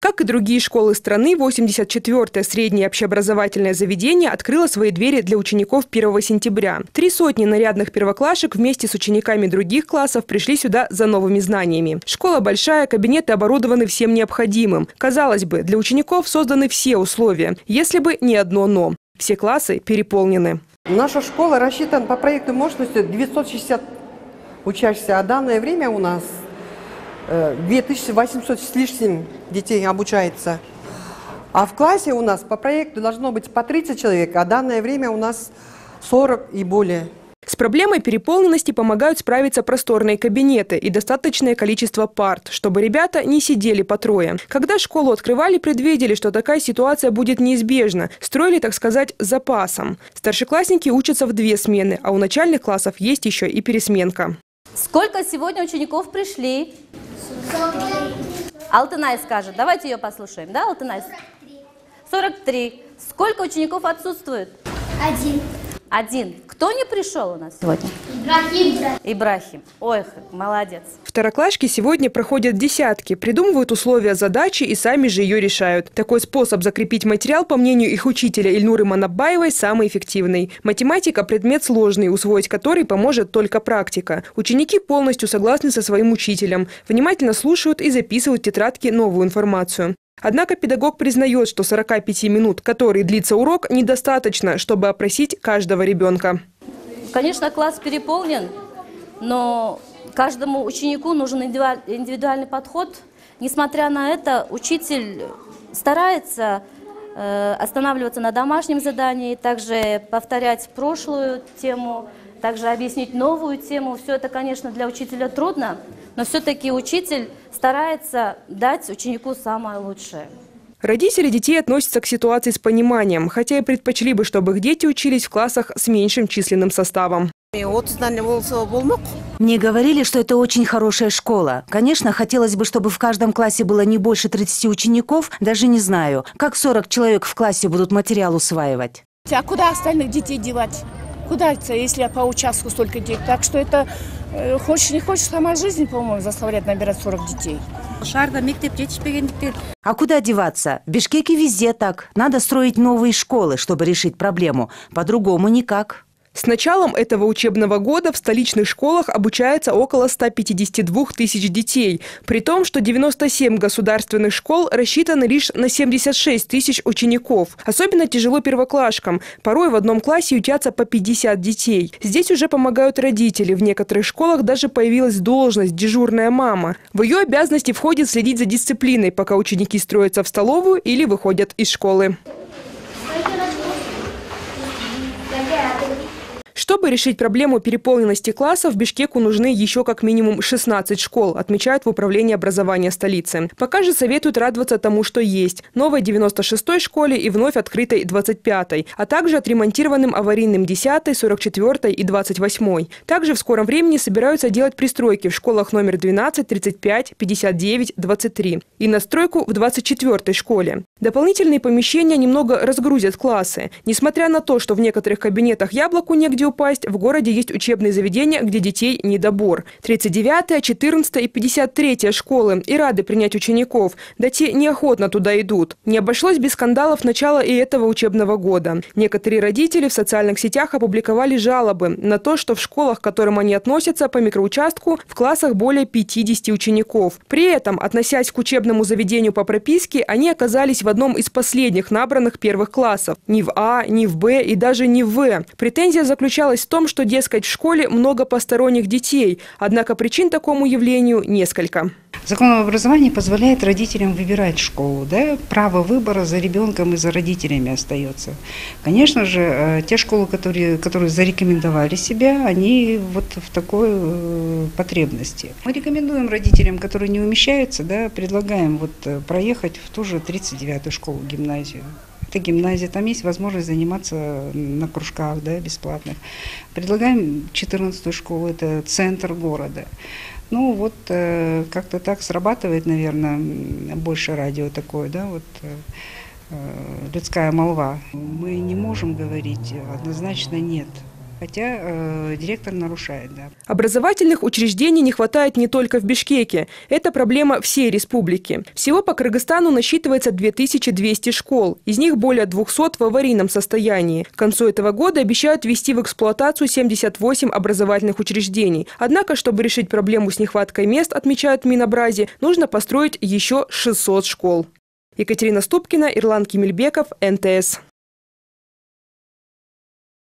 Как и другие школы страны, 84-е среднее общеобразовательное заведение открыло свои двери для учеников 1 сентября. Три сотни нарядных первоклашек вместе с учениками других классов пришли сюда за новыми знаниями. Школа большая, кабинеты оборудованы всем необходимым. Казалось бы, для учеников созданы все условия, если бы не одно «но». Все классы переполнены. Наша школа рассчитана по проекту мощностью 960 учащихся, а данное время у нас 2800 с лишним детей обучается. А в классе у нас по проекту должно быть по 30 человек, а данное время у нас 40 и более. С проблемой переполненности помогают справиться просторные кабинеты и достаточное количество парт, чтобы ребята не сидели по трое. Когда школу открывали, предвидели, что такая ситуация будет неизбежна. Строили, так сказать, запасом. Старшеклассники учатся в две смены, а у начальных классов есть еще и пересменка. Сколько сегодня учеников пришли? Алтынай скажет. Давайте ее послушаем. Да, Алтынай? 43. Сколько учеников отсутствует? Один. Один. Кто не пришел у нас сегодня? Ибрахим. Ибрахим. Ой, молодец. Второклашки сегодня проходят десятки, придумывают условия задачи и сами же ее решают. Такой способ закрепить материал, по мнению их учителя Ильнуры Манабаевой, самый эффективный. Математика – предмет сложный, усвоить который поможет только практика. Ученики полностью согласны со своим учителем, внимательно слушают и записывают в тетрадки новую информацию. Однако педагог признает, что 45 минут, которые длится урок, недостаточно, чтобы опросить каждого ребенка. Конечно, класс переполнен, но каждому ученику нужен индивидуальный подход. Несмотря на это, учитель старается э, останавливаться на домашнем задании, также повторять прошлую тему, также объяснить новую тему. Все это, конечно, для учителя трудно, но все-таки учитель старается дать ученику самое лучшее. Родители детей относятся к ситуации с пониманием, хотя и предпочли бы, чтобы их дети учились в классах с меньшим численным составом. Мне говорили, что это очень хорошая школа. Конечно, хотелось бы, чтобы в каждом классе было не больше 30 учеников. Даже не знаю, как 40 человек в классе будут материал усваивать. А куда остальных детей девать? Куда это, если по участку столько детей? Так что это, э, хочешь не хочешь, сама жизнь, по-моему, заставляет набирать 40 детей. А куда деваться? В Бишкеке везде так. Надо строить новые школы, чтобы решить проблему. По-другому никак. С началом этого учебного года в столичных школах обучается около 152 тысяч детей, при том, что 97 государственных школ рассчитаны лишь на 76 тысяч учеников. Особенно тяжело первоклашкам. Порой в одном классе ютятся по 50 детей. Здесь уже помогают родители. В некоторых школах даже появилась должность «дежурная мама». В ее обязанности входит следить за дисциплиной, пока ученики строятся в столовую или выходят из школы. Чтобы решить проблему переполненности классов, Бишкеку нужны еще как минимум 16 школ, отмечают в управлении образования столицы. Пока же советуют радоваться тому, что есть. Новой 96-й школе и вновь открытой 25-й, а также отремонтированным аварийным 10-й, 44-й и 28-й. Также в скором времени собираются делать пристройки в школах номер 12, 35, 59, 23 и настройку в 24-й школе. Дополнительные помещения немного разгрузят классы. Несмотря на то, что в некоторых кабинетах яблоку негде упасть, в городе есть учебные заведения, где детей недобор. 39-я, 14 и 53-я школы и рады принять учеников, да те неохотно туда идут. Не обошлось без скандалов начала и этого учебного года. Некоторые родители в социальных сетях опубликовали жалобы на то, что в школах, к которым они относятся по микроучастку, в классах более 50 учеников. При этом, относясь к учебному заведению по прописке, они оказались в одном из последних набранных первых классов. Ни в А, ни в Б и даже не в В. Претензия заключалась заключалась в том, что, дескать, в школе много посторонних детей, однако причин такому явлению несколько. Закон об образовании позволяет родителям выбирать школу. Да? Право выбора за ребенком и за родителями остается. Конечно же, э, те школы, которые, которые зарекомендовали себя, они вот в такой э, потребности. Мы рекомендуем родителям, которые не умещаются, да, предлагаем вот э, проехать в ту же 39-ю школу, гимназию. Это гимназия, там есть возможность заниматься на кружках да, бесплатных. Предлагаем 14 школу, это центр города. Ну вот э, как-то так срабатывает, наверное, больше радио такое, да, вот э, э людская молва. Мы не можем говорить однозначно нет. Хотя э, директор нарушает, да. Образовательных учреждений не хватает не только в Бишкеке. Это проблема всей республики. Всего по Кыргызстану насчитывается 2200 школ. Из них более 200 в аварийном состоянии. К концу этого года обещают ввести в эксплуатацию 78 образовательных учреждений. Однако, чтобы решить проблему с нехваткой мест, отмечают в Минобразе, нужно построить еще 600 школ. Екатерина Ступкина, Ирлан Кемельбеков, НТС.